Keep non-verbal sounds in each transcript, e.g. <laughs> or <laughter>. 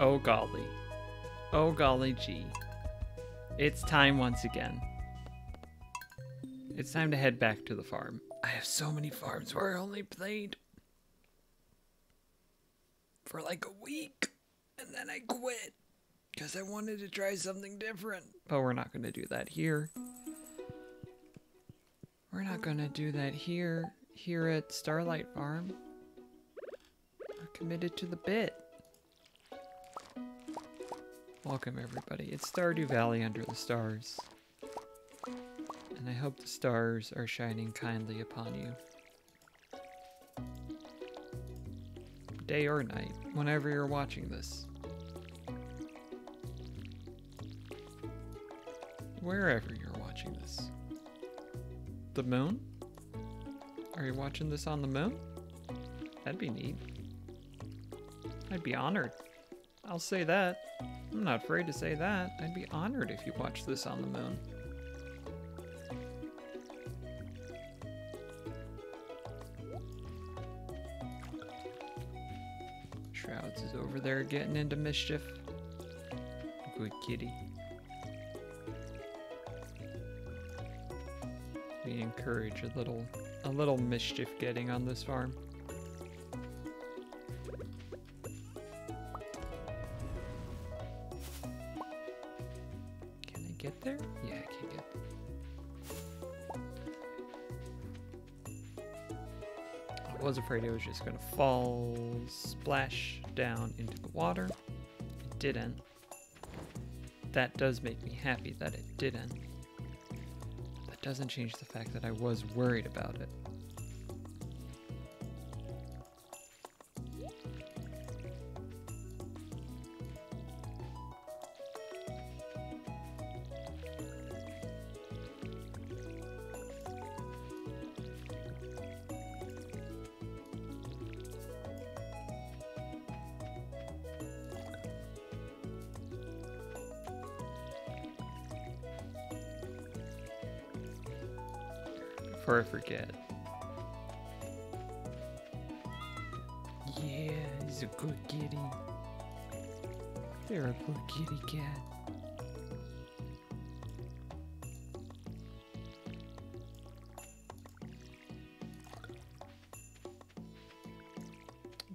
Oh golly. Oh golly gee. It's time once again. It's time to head back to the farm. I have so many farms where I only played for like a week and then I quit because I wanted to try something different. But we're not going to do that here. We're not going to do that here here at Starlight Farm. We're committed to the bit. Welcome everybody. It's Stardew Valley under the stars. And I hope the stars are shining kindly upon you. Day or night, whenever you're watching this. Wherever you're watching this. The moon? Are you watching this on the moon? That'd be neat. I'd be honored. I'll say that. I'm not afraid to say that. I'd be honored if you watched this on the moon. Shrouds is over there getting into mischief. Good kitty. We encourage a little a little mischief getting on this farm. Afraid it was just gonna fall, splash down into the water. It didn't. That does make me happy that it didn't That doesn't change the fact that I was worried about it. Before I forget. Yeah, he's a good kitty. They're a good kitty cat.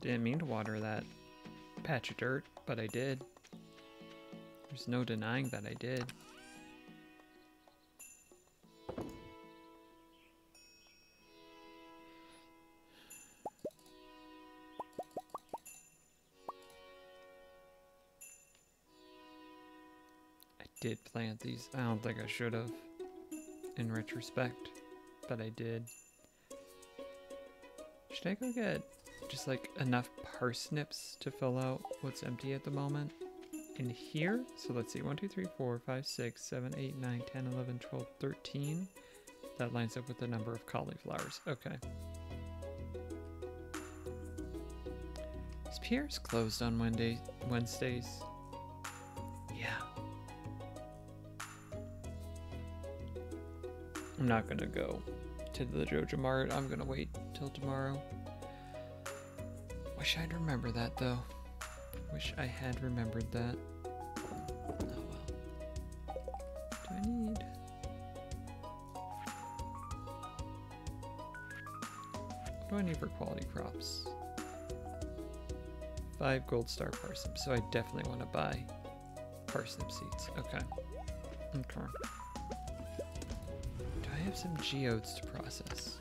Didn't mean to water that patch of dirt, but I did. There's no denying that I did. Plant these. I don't think I should have in retrospect, but I did. Should I go get just like enough parsnips to fill out what's empty at the moment in here? So let's see, 1, 2, 3, 4, 5, 6, 7, 8, 9, 10, 11, 12, 13. That lines up with the number of cauliflowers. Okay. Is Pierre's closed on Wednesday, Wednesdays? Not gonna go to the Joja Mart. I'm gonna wait till tomorrow. Wish I'd remember that though. Wish I had remembered that. Oh well. Do I need... What do I need for quality crops? Five gold star parsnips, so I definitely want to buy parsnip seeds. Okay. Okay have some geodes to process.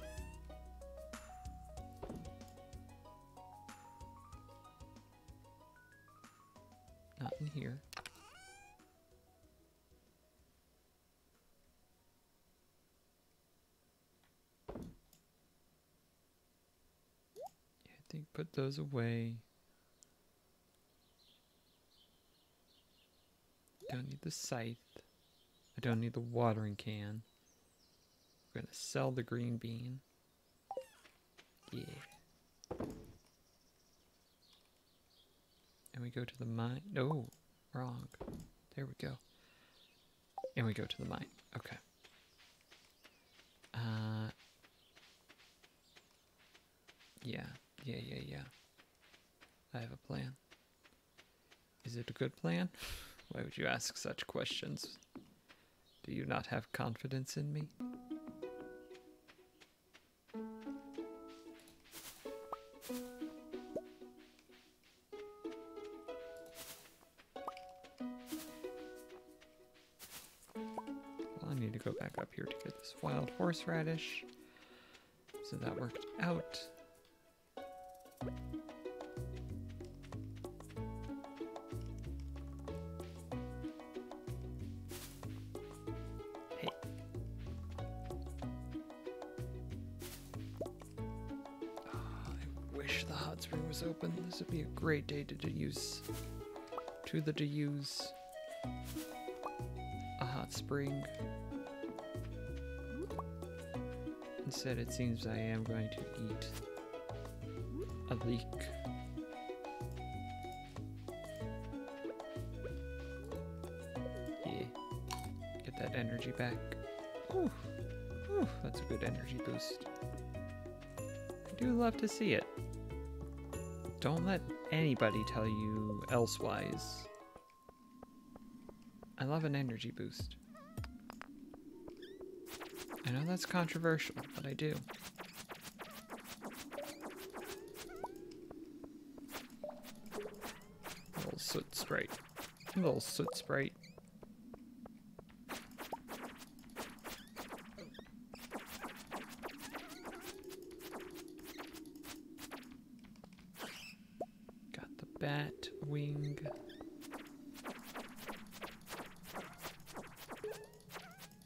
Not in here. I think put those away. Don't need the scythe. I don't need the watering can. We're gonna sell the green bean. Yeah. And we go to the mine. No, wrong. There we go. And we go to the mine. Okay. Uh. Yeah, yeah, yeah, yeah. I have a plan. Is it a good plan? <laughs> Why would you ask such questions? Do you not have confidence in me? Here to get this wild horseradish. So that worked out. Hey. Ah, I wish the hot spring was open. This would be a great day to, to use to the to use a hot spring. Instead, it seems I am going to eat a leek. Yeah. Get that energy back. Ooh. Ooh, that's a good energy boost. I do love to see it. Don't let anybody tell you elsewise. I love an energy boost. I know that's controversial, but I do. Little soot sprite. Little soot sprite. Got the bat wing.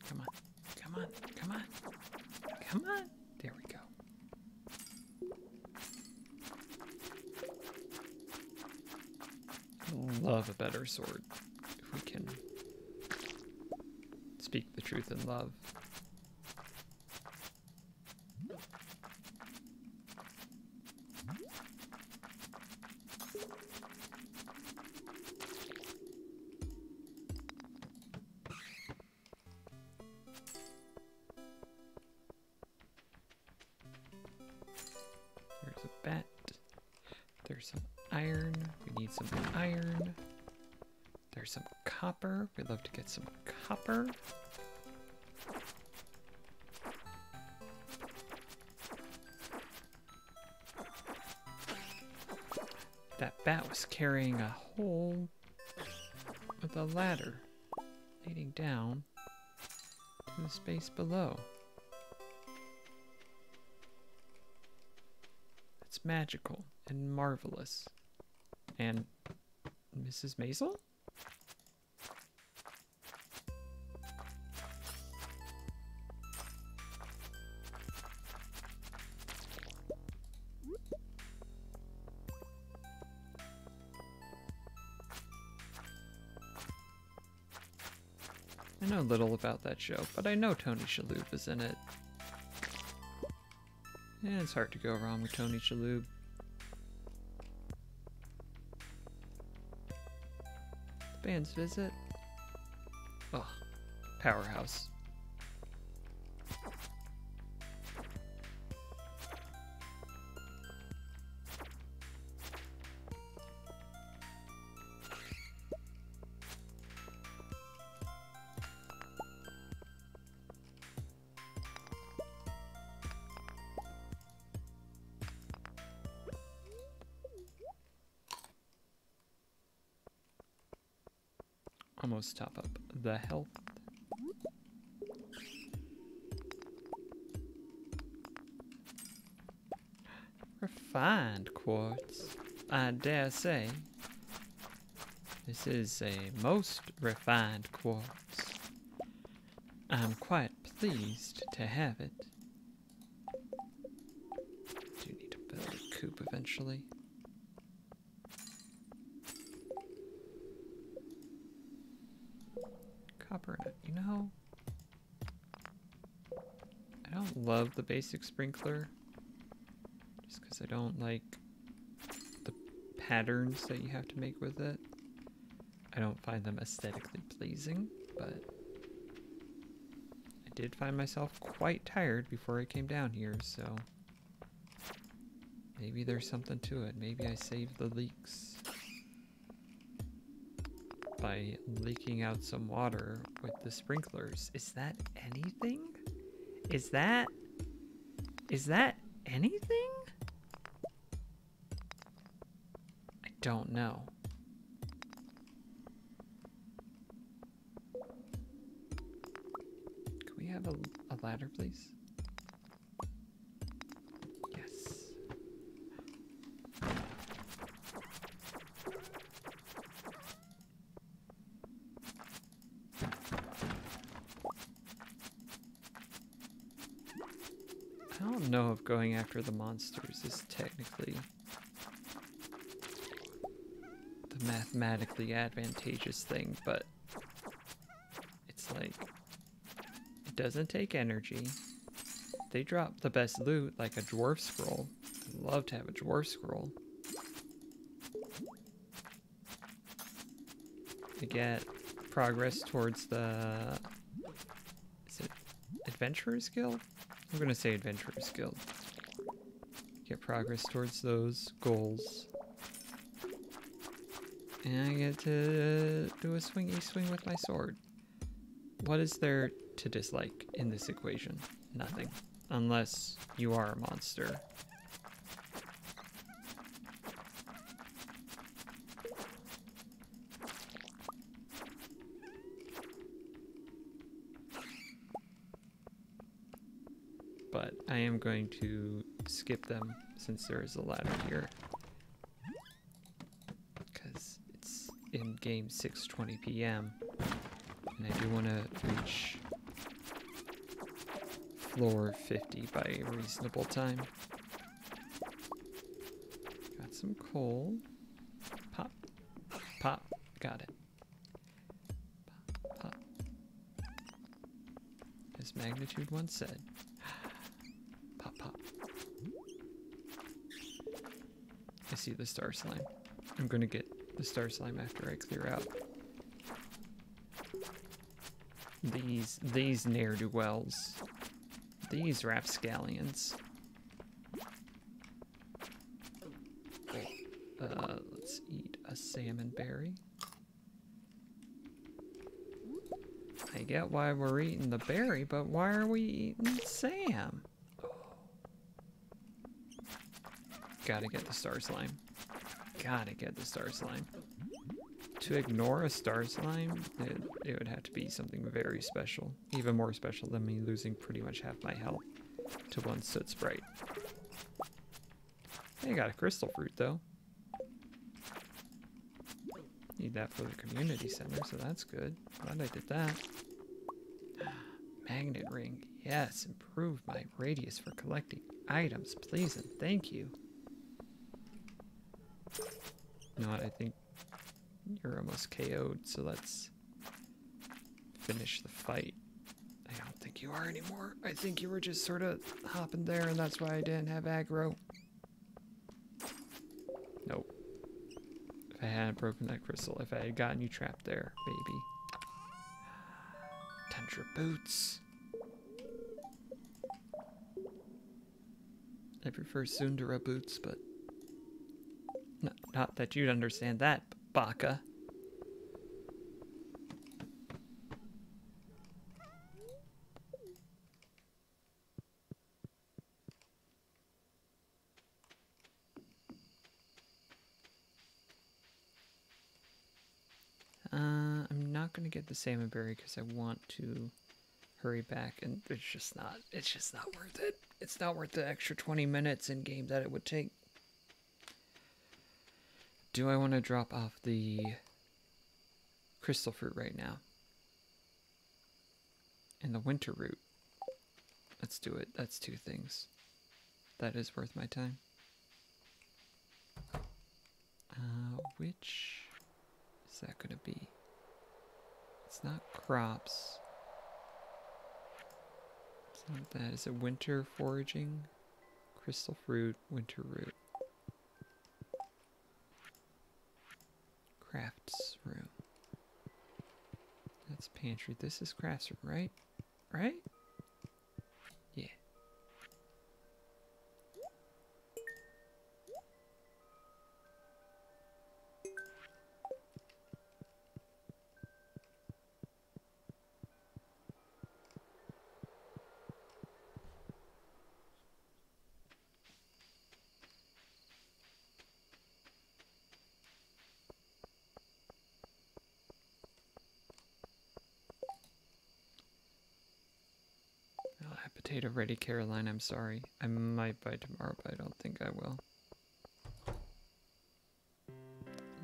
Come on, come on, come on, come on. There we go. Love a better sword copper. We'd love to get some copper. That bat was carrying a hole with a ladder leading down to the space below. It's magical and marvelous. And Mrs. Maisel? Little about that show, but I know Tony Shalhoub is in it. And it's hard to go wrong with Tony Shalhoub. Band's visit. Oh, powerhouse. Dare say. This is a most refined quartz. I'm quite pleased to have it. Do need to build a coop eventually. Copper you know? I don't love the basic sprinkler. Just because I don't like patterns that you have to make with it. I don't find them aesthetically pleasing, but I did find myself quite tired before I came down here, so maybe there's something to it. Maybe I saved the leaks. by leaking out some water with the sprinklers. Is that anything? Is that is that anything? Don't know. Can we have a, a ladder, please? Yes. I don't know if going after the monsters is technically the mathematically advantageous thing, but it's like it doesn't take energy. They drop the best loot, like a dwarf scroll. I'd love to have a dwarf scroll. To get progress towards the is it Adventurers Guild? I'm gonna say Adventurers Guild. Get progress towards those goals. And I get to do a swingy swing with my sword. What is there to dislike in this equation? Nothing. Unless you are a monster. But I am going to skip them since there is a ladder here. Because it's in game 6.20 p.m. And I do want to reach floor 50 by a reasonable time. Got some coal. Pop. Pop. Got it. Pop. Pop. As Magnitude once said. <gasps> Pop, pop. I see the star slime. I'm gonna get the star slime after I clear out these these ne'er-do-wells. These rapscallions. Uh, let's eat a salmon berry. I get why we're eating the berry, but why are we eating Sam? Gotta get the star slime. Gotta get the star slime. To ignore a star slime, it, it would have to be something very special. Even more special than me losing pretty much half my health to one soot sprite. Hey, got a crystal fruit though. Need that for the community center, so that's good. Glad I did that. <gasps> Magnet ring. Yes, improve my radius for collecting items, please and thank you. What, I think you're almost KO'd, so let's finish the fight. I don't think you are anymore. I think you were just sort of hopping there, and that's why I didn't have aggro. Nope. If I hadn't broken that crystal, if I had gotten you trapped there, maybe. <sighs> Tundra boots. I prefer Sundara boots, but not, that you'd understand that, Baka. Uh, I'm not gonna get the salmon berry because I want to hurry back, and it's just not. It's just not worth it. It's not worth the extra 20 minutes in game that it would take. Do I want to drop off the crystal fruit right now? And the winter root. Let's do it. That's two things. That is worth my time. Uh, which is that going to be? It's not crops. It's not that. Is it winter foraging? Crystal fruit, winter root. Crafts room. That's pantry. This is crafts room, right? Right? Ready, Caroline. I'm sorry. I might buy tomorrow, but I don't think I will.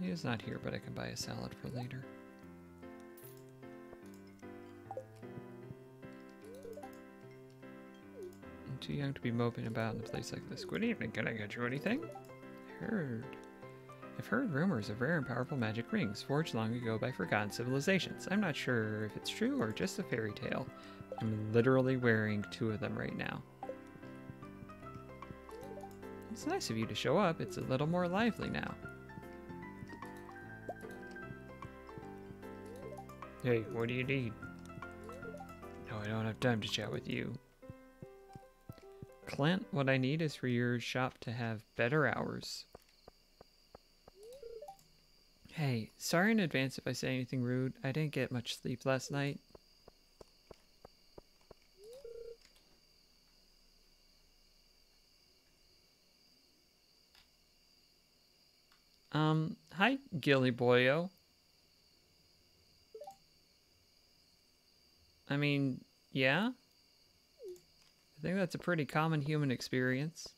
He is not here, but I can buy a salad for later. I'm too young to be moping about in a place like this. Good evening, can I get you anything? Heard. I've heard rumors of rare and powerful magic rings forged long ago by forgotten civilizations. I'm not sure if it's true or just a fairy tale. I'm literally wearing two of them right now. It's nice of you to show up. It's a little more lively now. Hey, what do you need? No, I don't have time to chat with you. Clint, what I need is for your shop to have better hours. Hey, sorry in advance if I say anything rude. I didn't get much sleep last night. Um, hi, Gilly Boyo. I mean, yeah. I think that's a pretty common human experience.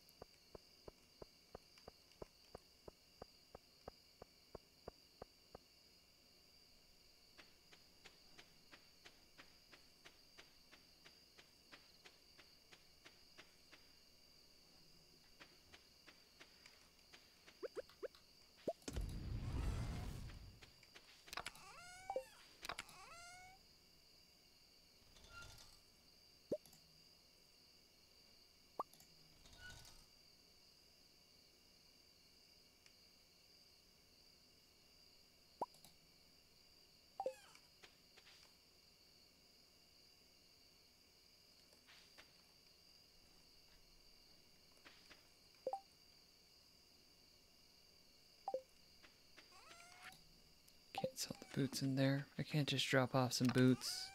Can't sell the boots in there. I can't just drop off some boots.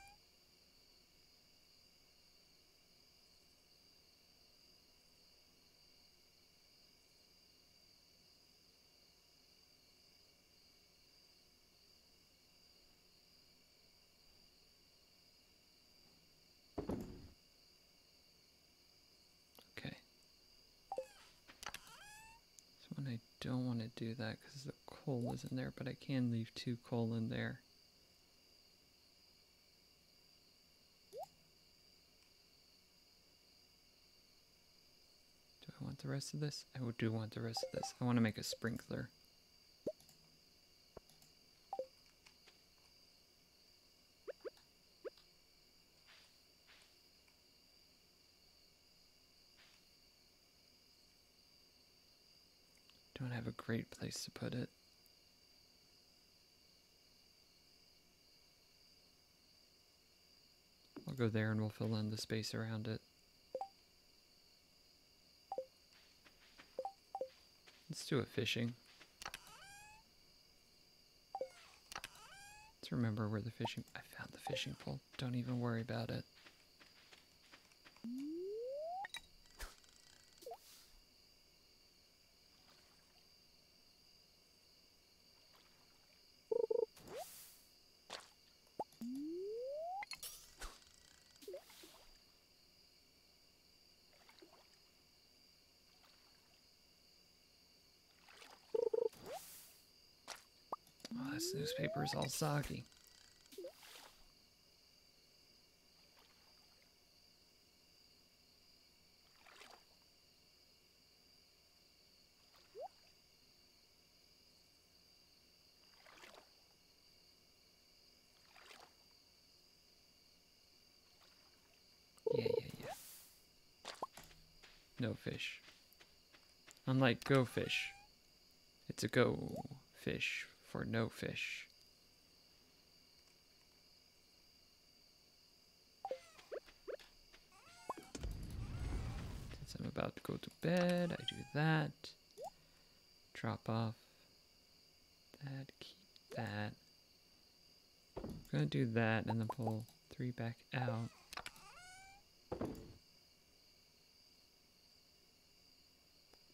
Okay. So when I don't want to do that because the coal is in there, but I can leave two coal in there. Do I want the rest of this? I do want the rest of this. I want to make a sprinkler. Don't have a great place to put it. I'll go there and we'll fill in the space around it. Let's do a fishing. Let's remember where the fishing... I found the fishing pole. Don't even worry about it. Oh, this newspaper is all soggy. Yeah, yeah, yeah. No fish. Unlike go fish, it's a go fish for no fish. Since I'm about to go to bed, I do that. Drop off that, keep that. I'm gonna do that and then pull three back out.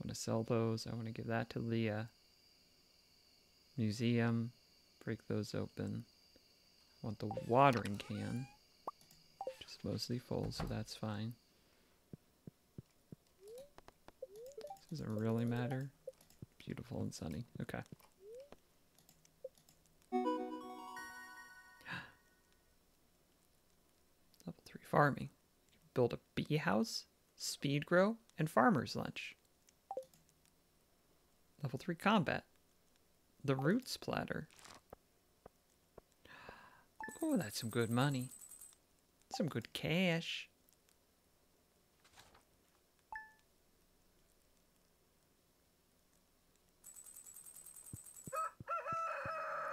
want to sell those. I want to give that to Leah. Museum. Break those open. Want the watering can. Just mostly full, so that's fine. Does it really matter? Beautiful and sunny. Okay. <gasps> Level 3 farming. Build a bee house, speed grow, and farmer's lunch. Level 3 combat. The roots platter. Oh, that's some good money. Some good cash.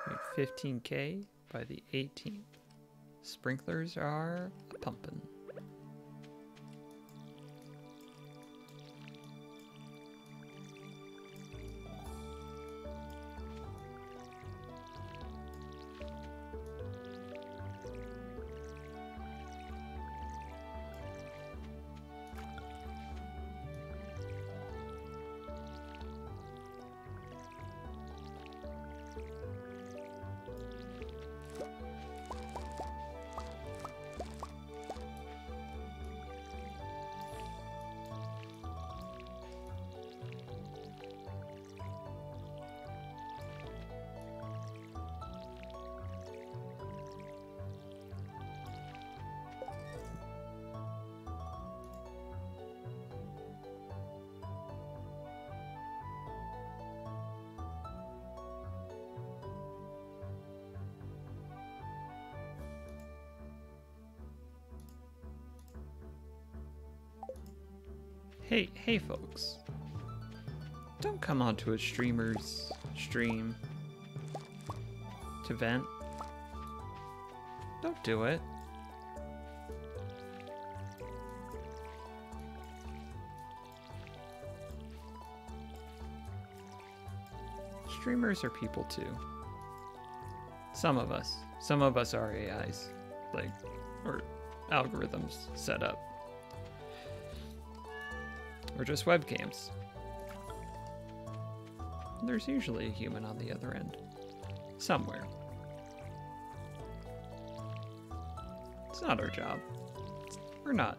Made 15k by the 18th. Sprinklers are pumping. Hey, hey folks. Don't come onto a streamer's stream to vent. Don't do it. Streamers are people too. Some of us. Some of us are AIs. Like, or algorithms set up. Or just webcams. There's usually a human on the other end. Somewhere. It's not our job. We're not.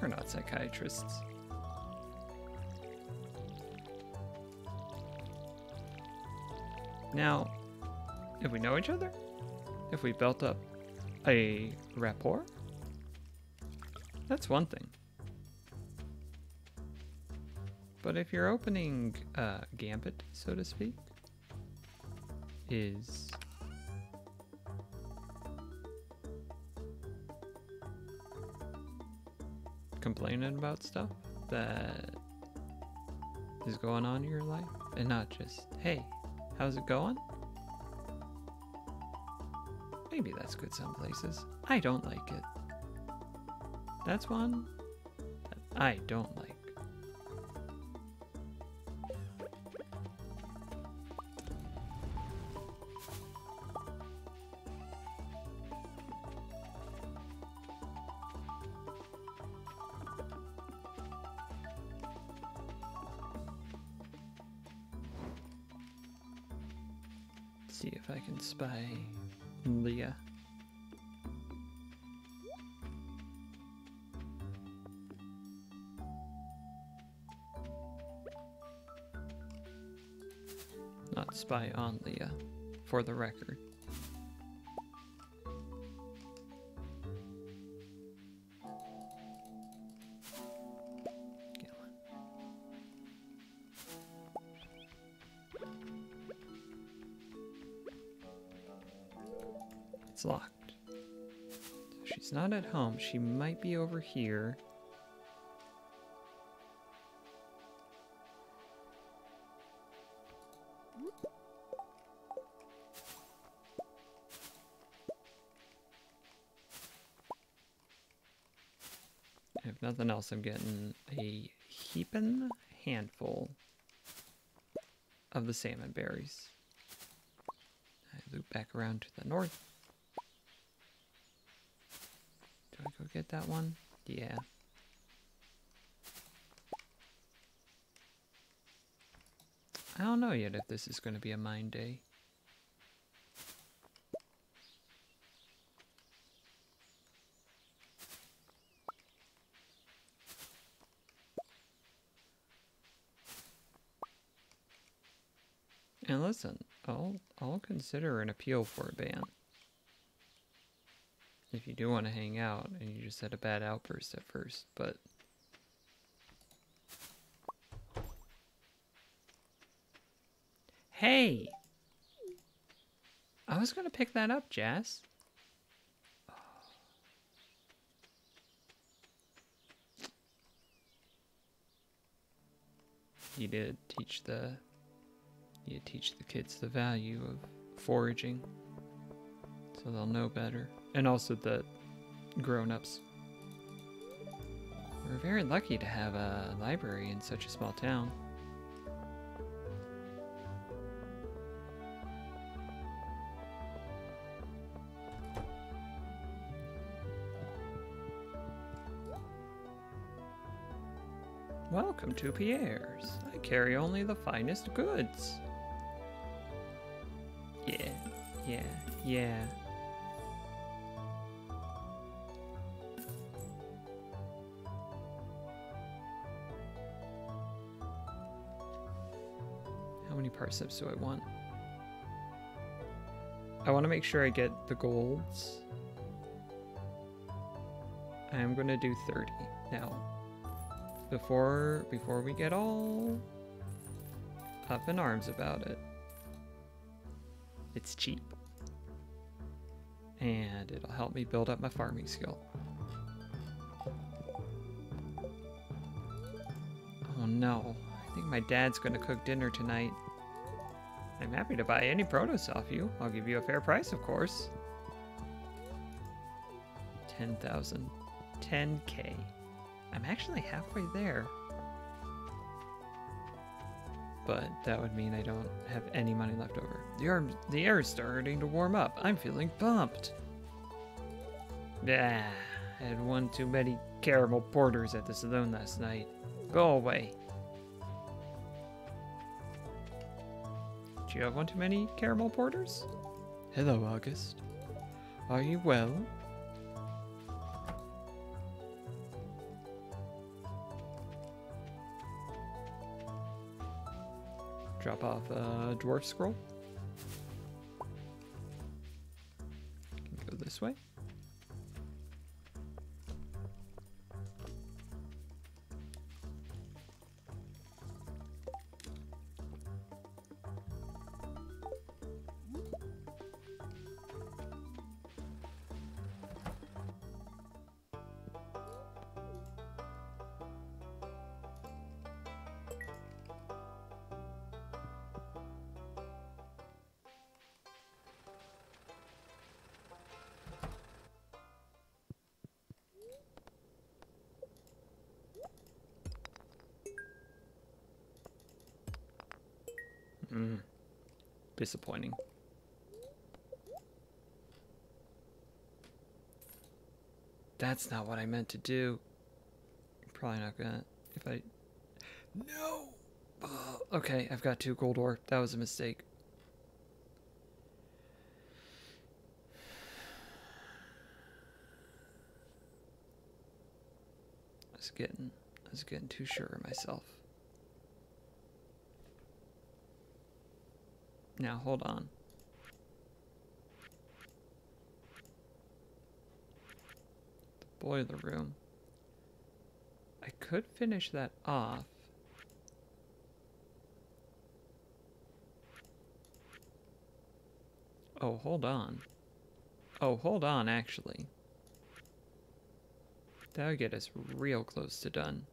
We're not psychiatrists. Now, if we know each other, if we built up a rapport, that's one thing. But if your opening uh, gambit, so to speak, is complaining about stuff that is going on in your life and not just, hey, how's it going? Maybe that's good some places. I don't like it. That's one I don't like. See if I can spy Leah. Not spy on Leah, for the record. She might be over here. If nothing else, I'm getting a heaping handful of the salmon berries. I loop back around to the north. get that one? Yeah. I don't know yet if this is going to be a mine day. And listen, I'll I'll consider an appeal for a ban. If you do want to hang out and you just had a bad outburst at first, but Hey! I was gonna pick that up, Jas. You did teach the you teach the kids the value of foraging so they'll know better. And also the grown-ups. We're very lucky to have a library in such a small town. Welcome to Pierre's. I carry only the finest goods. Yeah, yeah, yeah. Parsnips do I want? I want to make sure I get the golds. I'm going to do 30 now. Before before we get all up in arms about it. It's cheap. And it'll help me build up my farming skill. Oh no, I think my dad's gonna cook dinner tonight. I'm happy to buy any produce off you. I'll give you a fair price, of course. 10,000. 10k. I'm actually halfway there. But that would mean I don't have any money left over. The air, the air is starting to warm up. I'm feeling pumped. Yeah, I had one too many caramel porters at the saloon last night. Go away. Do you have one too many caramel porters? Hello, August. Are you well? Drop off a dwarf scroll. Disappointing. That's not what I meant to do. Probably not gonna. If I. No! Okay, I've got two gold ore. That was a mistake. I was getting. I was getting too sure of myself. Now, hold on. The boiler room. I could finish that off. Oh, hold on. Oh, hold on, actually. That would get us real close to done.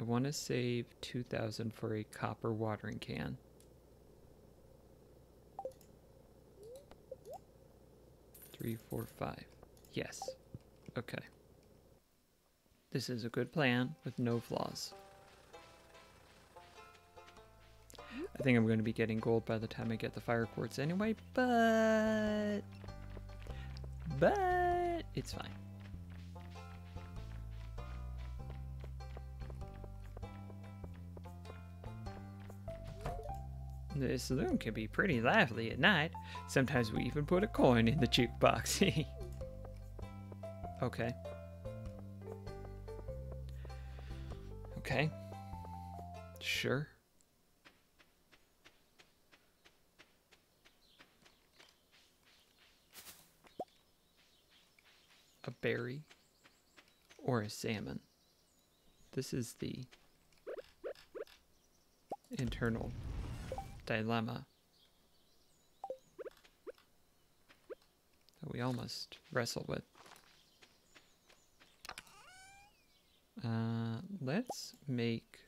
I want to save 2000 for a copper watering can. Three, four, five. Yes. Okay. This is a good plan with no flaws. I think I'm going to be getting gold by the time I get the fire quartz anyway, but... But... It's fine. The saloon can be pretty lively at night. Sometimes we even put a coin in the jukebox. <laughs> okay. Okay. Sure. A berry or a salmon. This is the internal dilemma that we all must wrestle with. Uh, let's make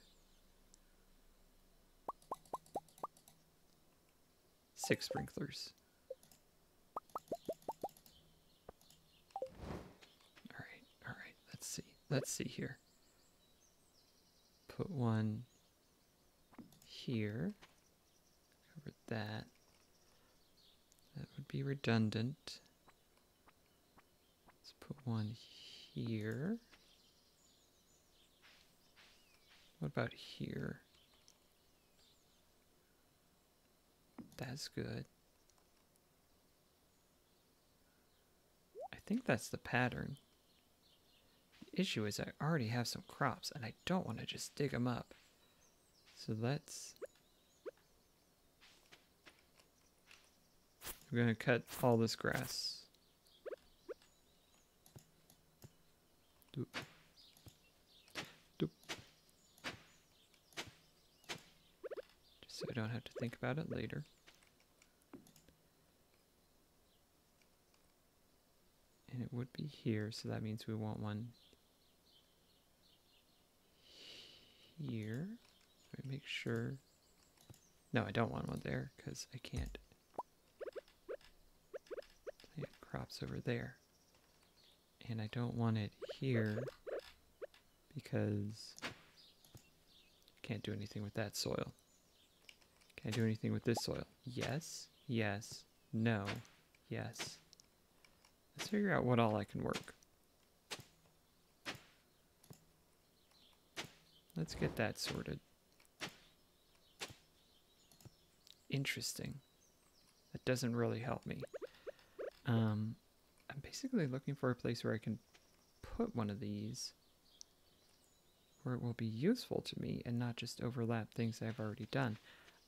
six sprinklers. All right, all right. Let's see. Let's see here. Put one here. That. That would be redundant. Let's put one here. What about here? That's good. I think that's the pattern. The issue is I already have some crops and I don't want to just dig them up. So let's... Going to cut all this grass. Doop. Doop. Just so I don't have to think about it later. And it would be here, so that means we want one here. Let me make sure. No, I don't want one there because I can't plant crops over there. And I don't want it here because I can't do anything with that soil. Can I do anything with this soil? Yes, yes, no, yes. Let's figure out what all I can work. Let's get that sorted. Interesting. That doesn't really help me. Um, I'm basically looking for a place where I can put one of these where it will be useful to me and not just overlap things I've already done.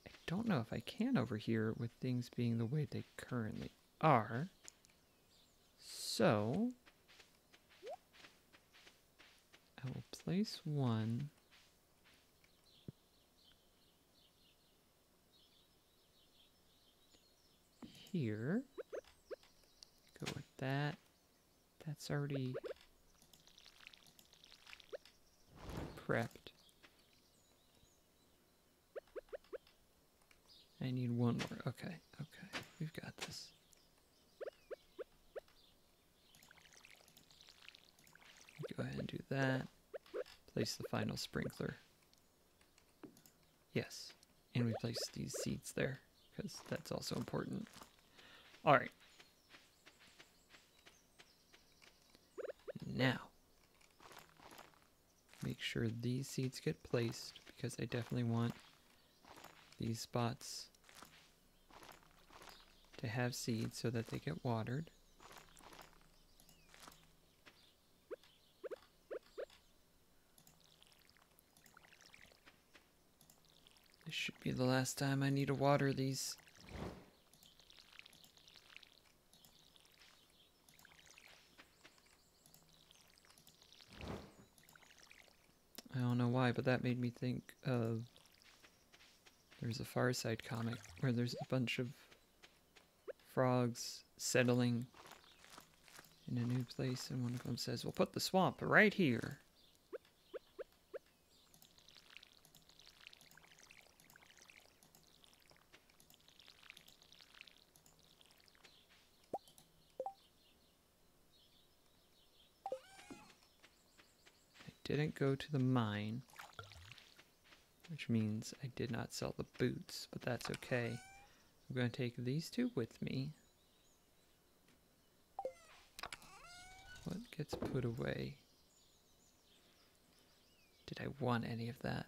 I don't know if I can over here with things being the way they currently are. So, I will place one here. That. That's already prepped. I need one more. Okay, okay. We've got this. Go ahead and do that. Place the final sprinkler. Yes. And we place these seeds there because that's also important. All right. Now, make sure these seeds get placed because I definitely want these spots to have seeds so that they get watered. This should be the last time I need to water these. I don't know why, but that made me think of there's a Far Side comic where there's a bunch of frogs settling in a new place, and one of them says, We'll put the swamp right here. I go to the mine, which means I did not sell the boots, but that's okay. I'm going to take these two with me. What gets put away? Did I want any of that?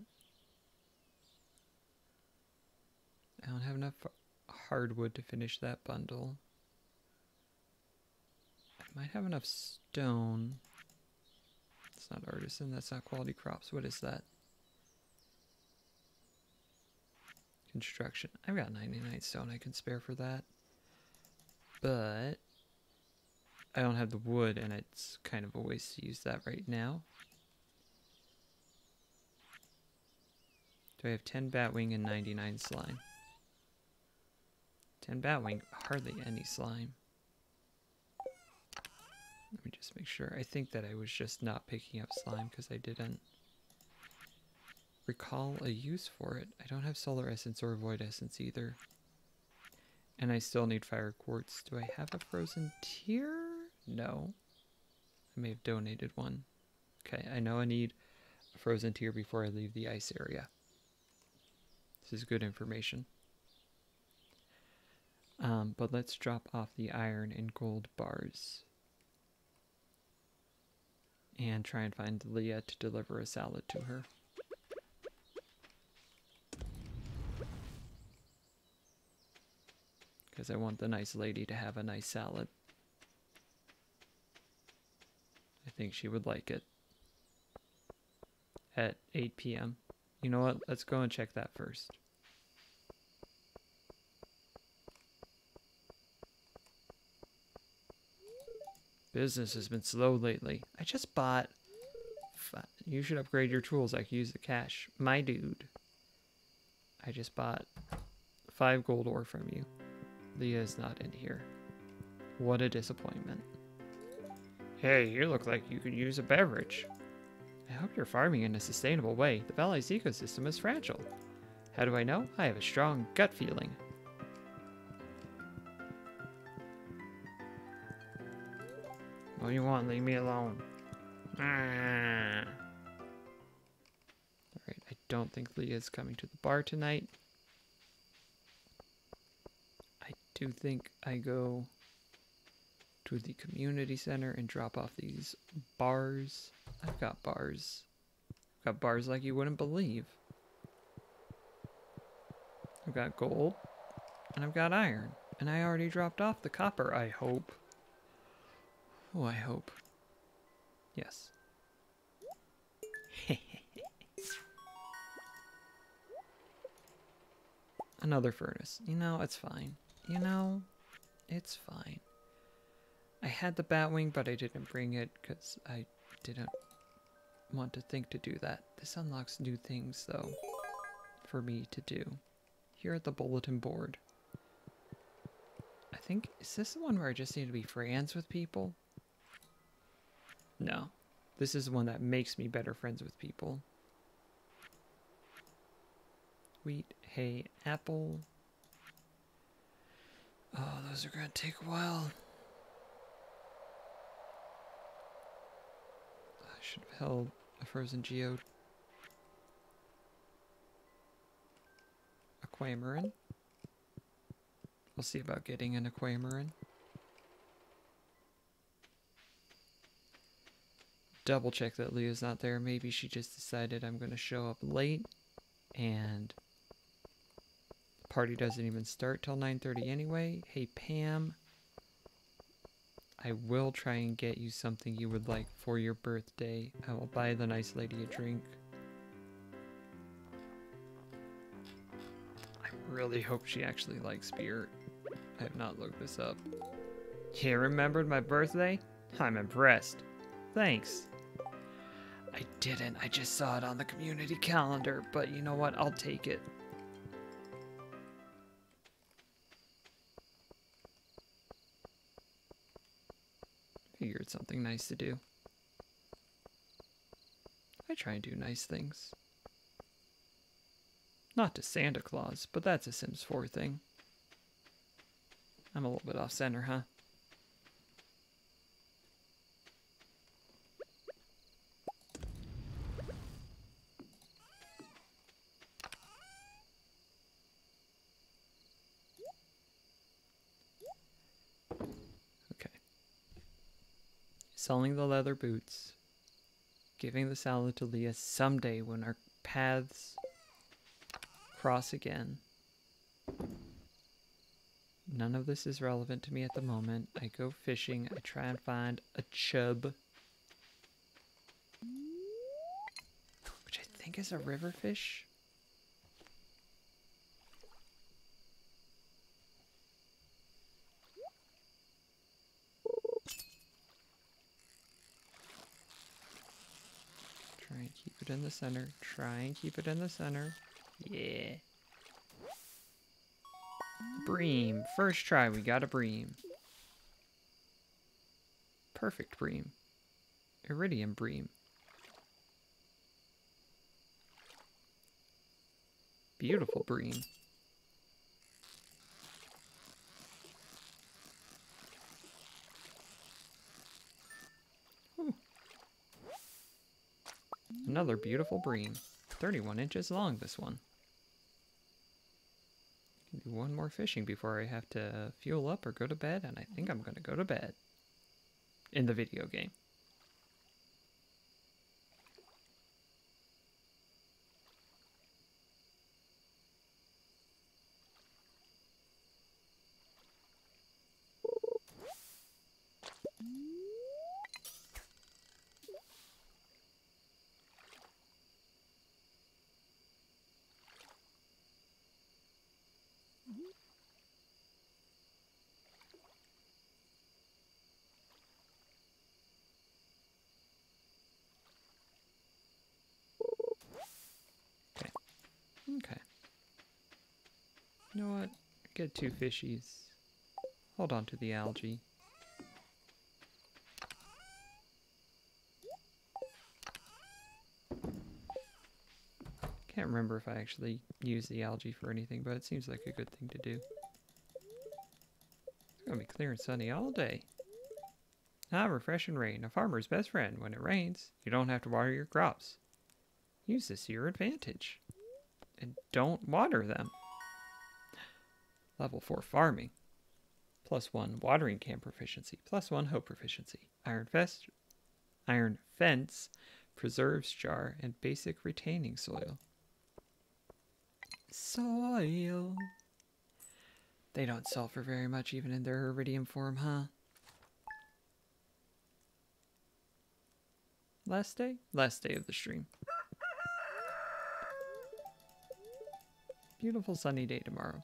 I don't have enough hardwood to finish that bundle. I might have enough stone. That's not artisan. That's not quality crops. What is that? Construction. I've got 99 stone I can spare for that. But I don't have the wood, and it's kind of a waste to use that right now. Do I have 10 Batwing and 99 slime? 10 Batwing, hardly any slime. Let me just make sure. I think that I was just not picking up slime because I didn't recall a use for it. I don't have solar essence or void essence either. And I still need fire quartz. Do I have a frozen tear? No. I may have donated one. Okay, I know I need a frozen tear before I leave the ice area. This is good information. Um, but let's drop off the iron and gold bars. And try and find Leah to deliver a salad to her. Because I want the nice lady to have a nice salad. I think she would like it. At 8 p.m. You know what? Let's go and check that first. Business has been slow lately. I just bought. You should upgrade your tools. I can use the cash. My dude. I just bought five gold ore from you. Leah is not in here. What a disappointment. Hey, you look like you could use a beverage. I hope you're farming in a sustainable way. The valley's ecosystem is fragile. How do I know? I have a strong gut feeling. What do you want? Leave me alone. Alright, I don't think Leah's coming to the bar tonight. I do think I go to the community center and drop off these bars. I've got bars. I've got bars like you wouldn't believe. I've got gold and I've got iron. And I already dropped off the copper, I hope. Oh, I hope. Yes. <laughs> Another furnace. You know, it's fine. You know, it's fine. I had the Batwing, but I didn't bring it because I didn't want to think to do that. This unlocks new things, though, for me to do. Here at the bulletin board. I think, is this the one where I just need to be friends with people? No. This is one that makes me better friends with people. Wheat, hay, apple. Oh, those are going to take a while. I should have held a frozen geode. Aquamarine. We'll see about getting an aquamarine. Double check that Leah's not there. Maybe she just decided I'm going to show up late and the party doesn't even start till 9:30 anyway. Hey Pam, I will try and get you something you would like for your birthday. I will buy the nice lady a drink. I really hope she actually likes beer. I have not looked this up. You remembered my birthday? I'm impressed. Thanks. Didn't. I just saw it on the community calendar, but you know what? I'll take it. Figured something nice to do. I try and do nice things. Not to Santa Claus, but that's a Sims 4 thing. I'm a little bit off center, huh? Boots, giving the salad to Leah someday when our paths cross again. None of this is relevant to me at the moment. I go fishing, I try and find a chub, which I think is a river fish. it in the center. Try and keep it in the center. Yeah. Bream. First try, we got a bream. Perfect bream. Iridium bream. Beautiful bream. Another beautiful bream. 31 inches long, this one. Do one more fishing before I have to fuel up or go to bed, and I think I'm going to go to bed. In the video game. Okay. You know what? Get two fishies. Hold on to the algae. Can't remember if I actually use the algae for anything, but it seems like a good thing to do. It's gonna be clear and sunny all day. Ah, refreshing rain, a farmer's best friend. When it rains, you don't have to water your crops. Use this to your advantage and don't water them. Level 4 farming. Plus 1 watering can proficiency. Plus 1 hoe proficiency. Iron iron fence, preserves jar, and basic retaining soil. Soil. They don't sell for very much even in their iridium form, huh? Last day? Last day of the stream. Beautiful sunny day tomorrow.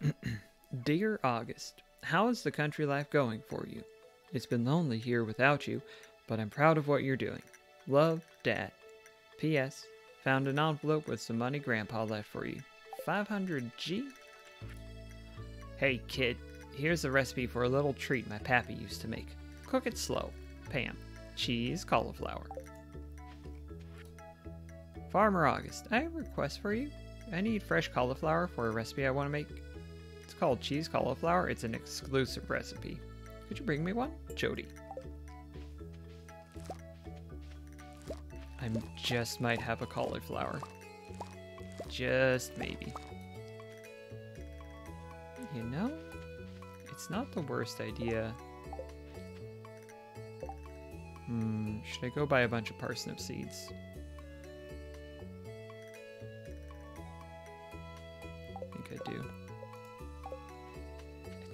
<clears throat> Dear August, how is the country life going for you? It's been lonely here without you, but I'm proud of what you're doing. Love, Dad. P.S. Found an envelope with some money Grandpa left for you. 500G? Hey, kid, here's a recipe for a little treat my pappy used to make. Cook it slow. Pam. Cheese, cauliflower. Farmer August, I have a request for you. I need fresh cauliflower for a recipe I want to make. It's called cheese cauliflower. It's an exclusive recipe. Could you bring me one? Jodi. I just might have a cauliflower. Just maybe. You know, it's not the worst idea. Hmm, should I go buy a bunch of parsnip seeds?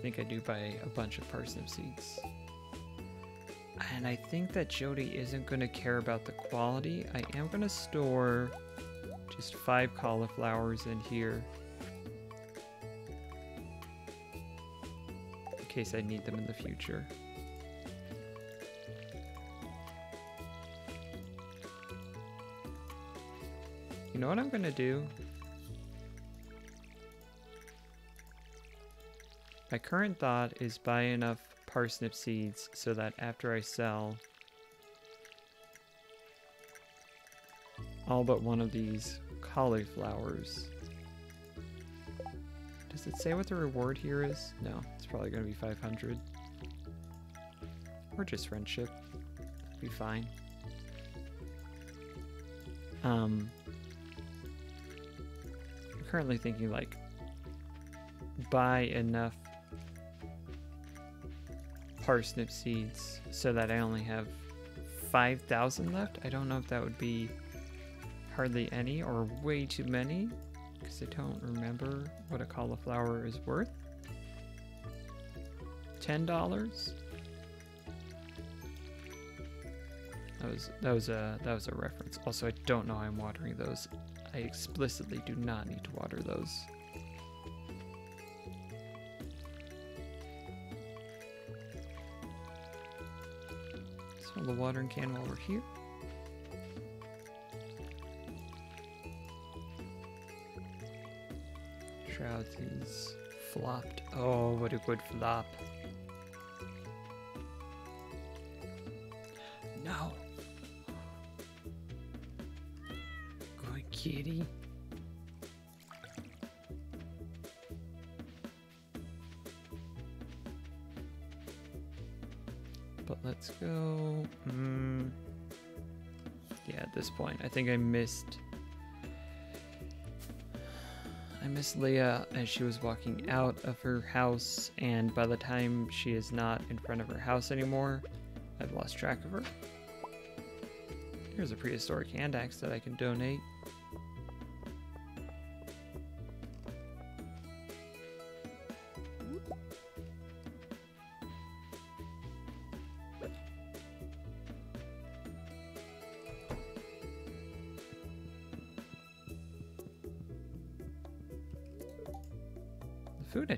Think I do buy a bunch of parsnip seeds. And I think that Jodi isn't going to care about the quality. I am going to store just five cauliflowers in here. In case I need them in the future. You know what I'm going to do? My current thought is buy enough parsnip seeds so that after I sell all but one of these cauliflowers. Does it say what the reward here is? No, it's probably going to be 500. Or just friendship. Be fine. Um, I'm currently thinking like buy enough parsnip seeds so that I only have 5,000 left. I don't know if that would be hardly any or way too many because I don't remember what a cauliflower is worth. $10? That was that was a that was a reference. Also, I don't know how I'm watering those. I explicitly do not need to water those. The watering can while we're here. Shrouds is flopped. Oh, what a good flop. Think I missed. I missed Leah as she was walking out of her house, and by the time she is not in front of her house anymore, I've lost track of her. Here's a prehistoric hand axe that I can donate.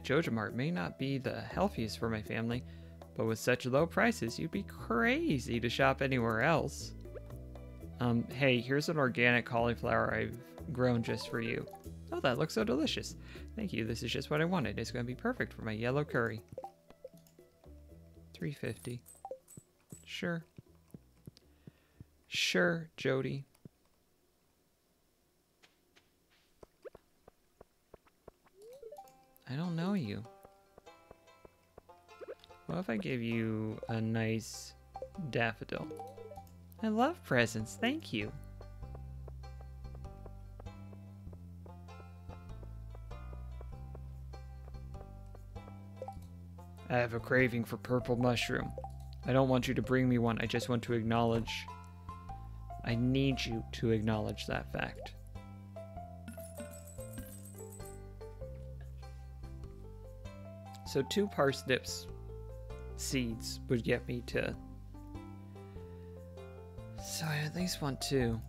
At Joja Mart may not be the healthiest for my family, but with such low prices, you'd be crazy to shop anywhere else. Um, hey, here's an organic cauliflower I've grown just for you. Oh, that looks so delicious. Thank you, this is just what I wanted. It's going to be perfect for my yellow curry. 350. Sure. Sure, Jodi. What if I give you a nice daffodil? I love presents, thank you. I have a craving for purple mushroom. I don't want you to bring me one, I just want to acknowledge. I need you to acknowledge that fact. So two parsnips seeds would get me to. So I at least want two.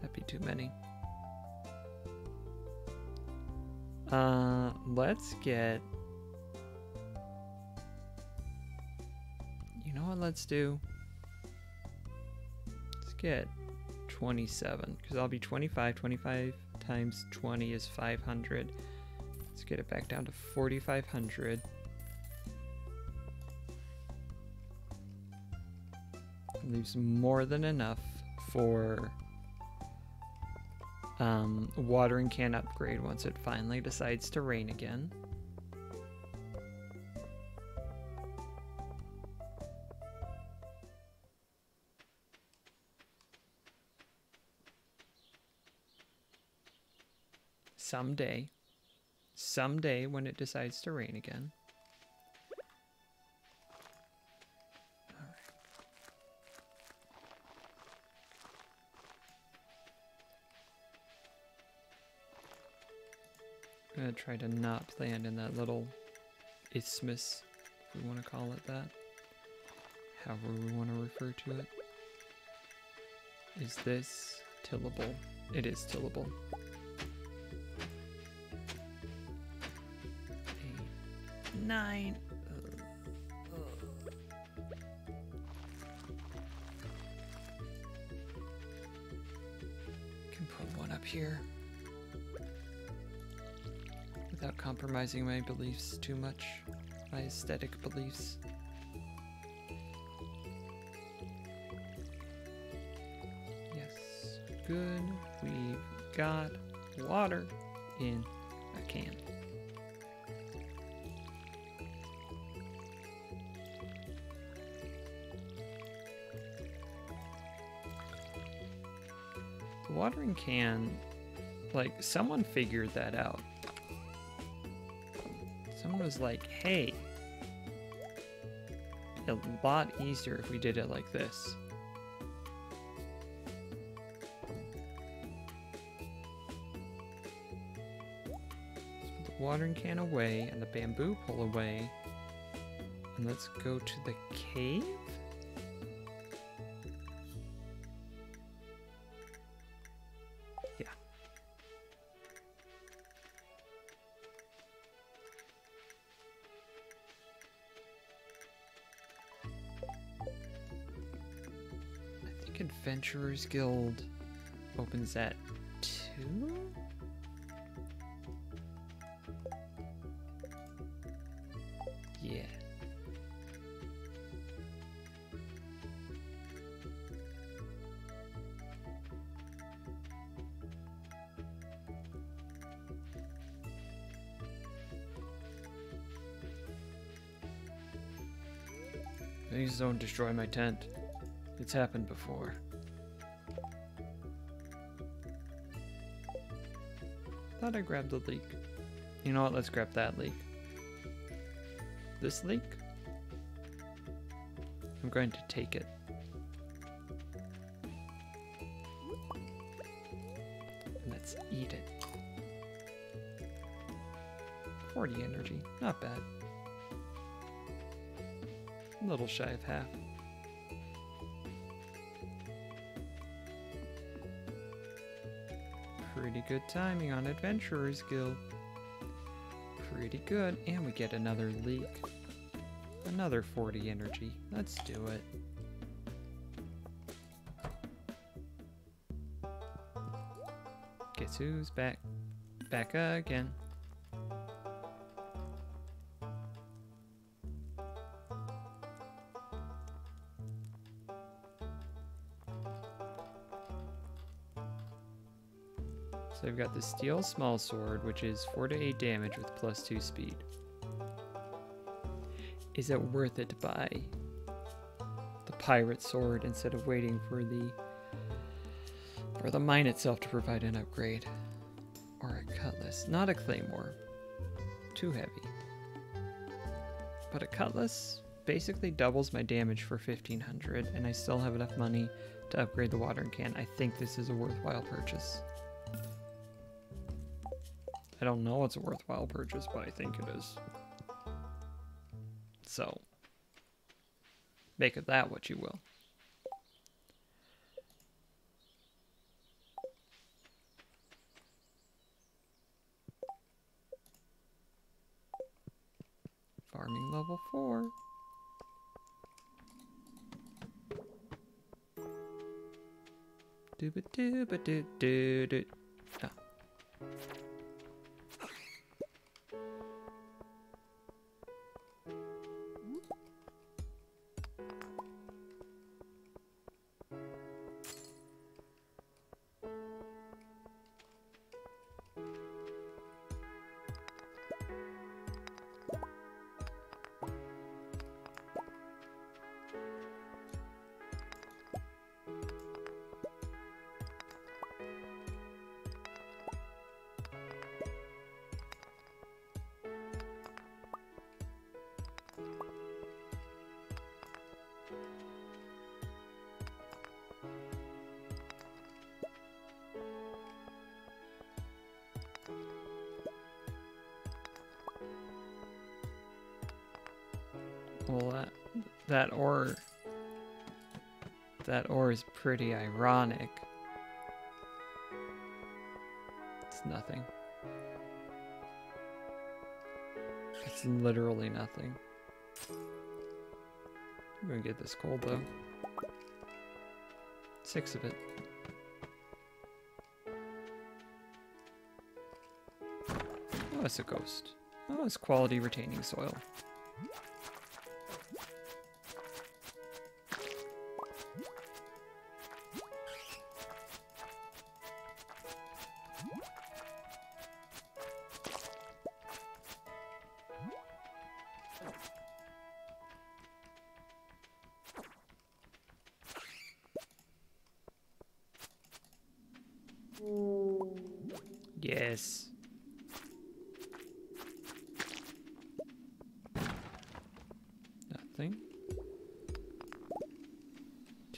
That'd be too many. Uh, let's get. You know what? Let's do. Get 27 because I'll be 25. 25 times 20 is 500. Let's get it back down to 4,500. Leaves more than enough for um, watering can upgrade once it finally decides to rain again. Someday, someday when it decides to rain again. I'm gonna try to not land in that little isthmus, if we want to call it that. However we want to refer to it. Is this tillable? It is tillable. Nine. Can put one up here without compromising my beliefs too much, my aesthetic beliefs. Yes, good. We've got water in watering can, like, someone figured that out. Someone was like, hey, a lot easier if we did it like this. Let's put the watering can away and the bamboo pole away. And let's go to the cave? Adventurers Guild opens at 2? Yeah. Please don't destroy my tent. It's happened before. Thought I grabbed the leak. You know what? Let's grab that leak. This leak? I'm going to take it. Let's eat it. 40 energy. Not bad. A little shy of half. Pretty good timing on Adventurers Guild. Pretty good. And we get another leak. Another 40 energy. Let's do it. Guess who's back? Back again. I've got the steel small sword, which is 4 to 8 damage with plus 2 speed. Is it worth it to buy the pirate sword instead of waiting for the for the mine itself to provide an upgrade? Or a cutlass, not a claymore. Too heavy. But a cutlass basically doubles my damage for 1500 and I still have enough money to upgrade the watering can. I think this is a worthwhile purchase. I don't know it's a worthwhile purchase, but I think it is. So, make of that what you will. Farming level 4. Dooba dooba doo doo doo. Pretty ironic. It's nothing. It's literally nothing. I'm gonna get this cold though. Six of it. Oh, it's a ghost. Oh, it's quality retaining soil.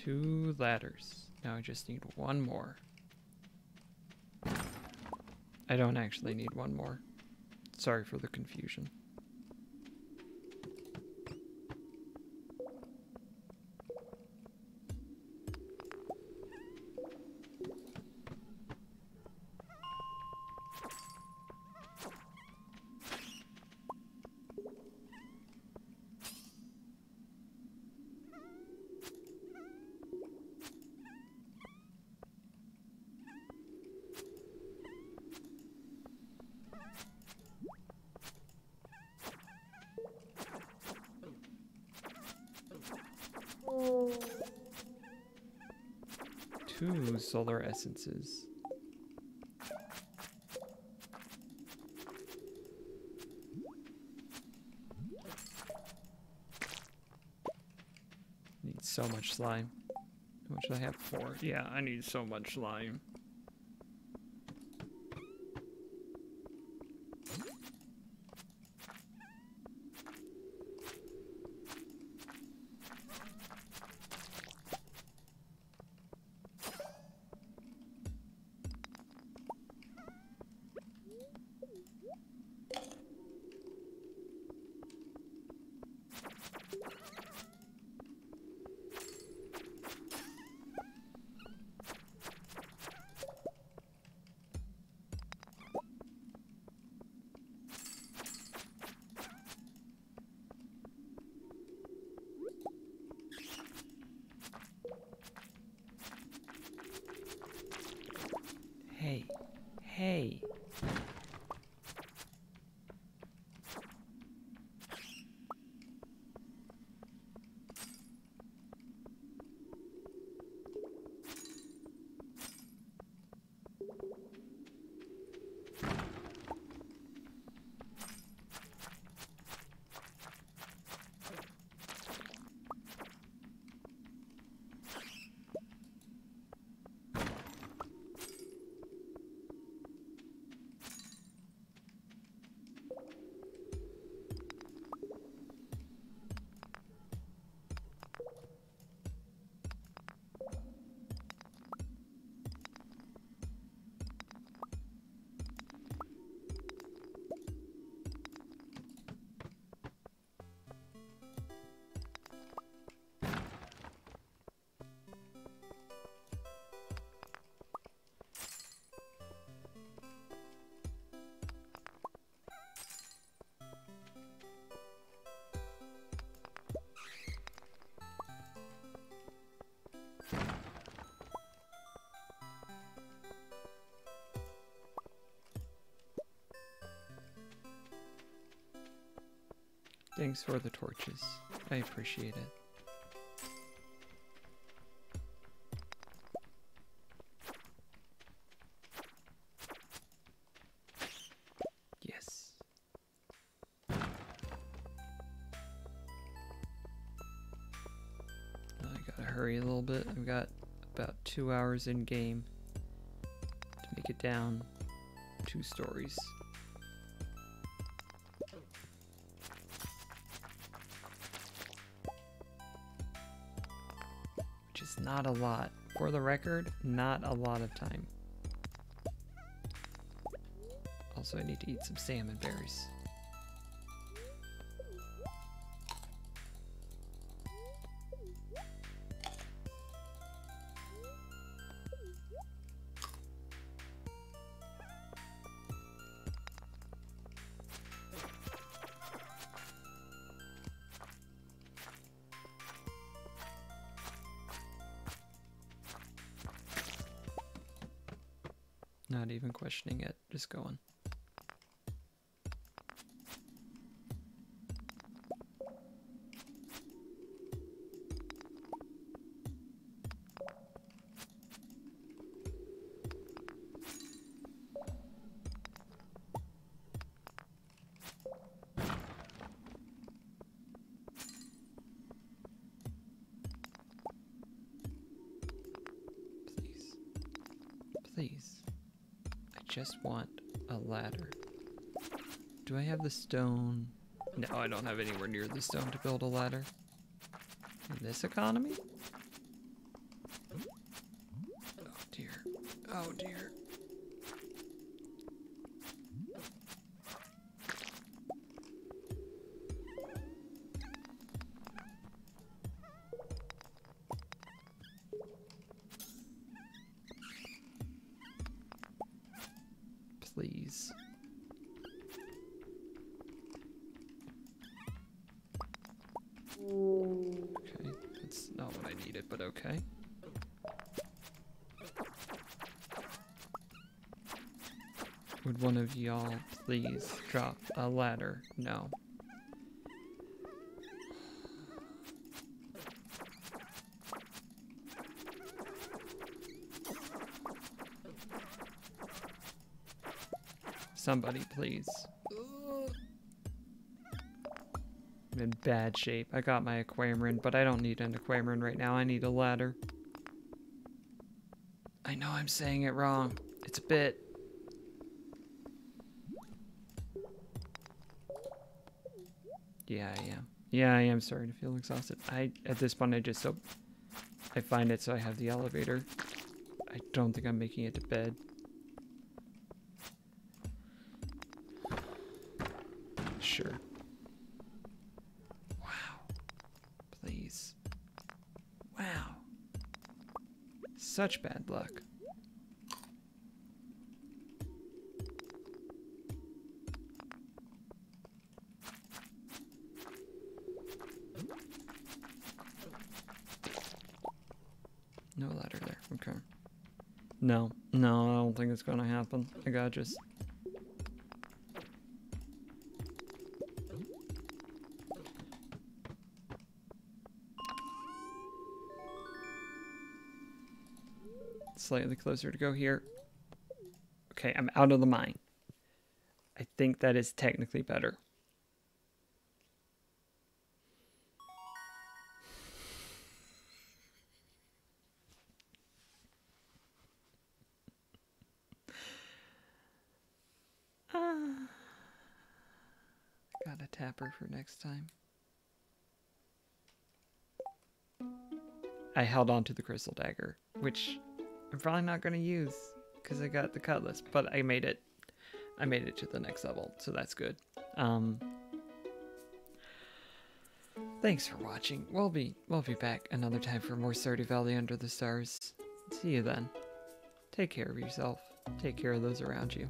Two ladders. Now I just need one more. I don't actually need one more. Sorry for the confusion. Solar essences. Need so much slime. How much do I have? Four. Yeah, I need so much slime. Thanks for the torches. I appreciate it. Yes. I gotta hurry a little bit. I've got about two hours in game to make it down two stories. Not a lot. For the record, not a lot of time. Also, I need to eat some salmon berries. Not even questioning it, just going. Just want a ladder. Do I have the stone? No, I don't have anywhere near the stone to build a ladder. In this economy? Oh dear. Oh dear. Please drop a ladder. No. Somebody, please. I'm in bad shape. I got my aquamarine, but I don't need an aquamarine right now. I need a ladder. I know I'm saying it wrong. It's a bit Yeah, I am. Yeah, I am starting to feel exhausted. I at this point I just so I find it so I have the elevator. I don't think I'm making it to bed. Sure. Wow. Please. Wow. Such bad luck. Don't think it's gonna happen. I gotta just. Slightly closer to go here. Okay, I'm out of the mine. I think that is technically better. For next time. I held on to the crystal dagger, which I'm probably not going to use because I got the cutlass, but I made it. I made it to the next level, so that's good. Um, thanks for watching. We'll be we'll be back another time for more Stardew Valley Under the Stars. See you then. Take care of yourself. Take care of those around you.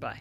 Bye.